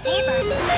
Zebra.